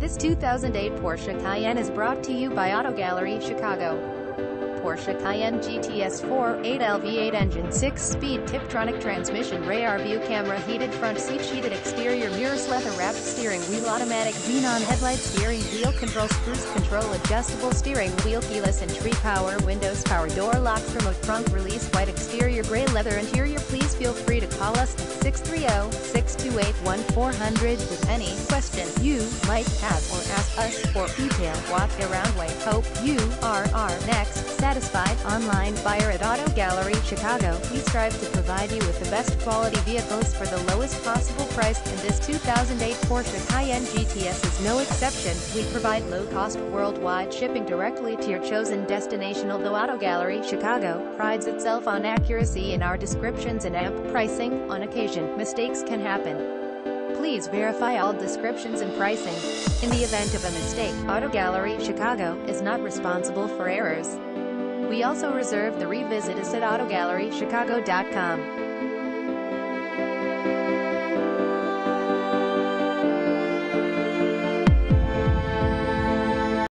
This 2008 Porsche Cayenne is brought to you by Auto Gallery Chicago. Porsche Cayenne GTS 4, 8L V8 engine, 6-speed Tiptronic transmission, rear view camera, heated front seat, heated exterior mirrors, leather-wrapped steering wheel, automatic xenon headlight, steering wheel controls, cruise control, adjustable steering wheel, keyless entry, power windows, power door locks, remote trunk release, white exterior, gray leather interior. Please feel free to call us at 630-628-1400 with any question you might have or ask us for detail. Walk around way. Hope you are our next satisfied online buyer at Auto Gallery Chicago. We strive to provide you with the best quality vehicles for the lowest possible price, and this 2008 Porsche Cayenne GTS is no exception. We provide low-cost worldwide shipping directly to your chosen destination. Although Auto Gallery Chicago prides itself on accuracy in our descriptions and amp pricing, on occasion, mistakes can happen. Please verify all descriptions and pricing. In the event of a mistake, Auto Gallery Chicago is not responsible for errors. We also reserve the revisit us at AutoGalleryChicago.com.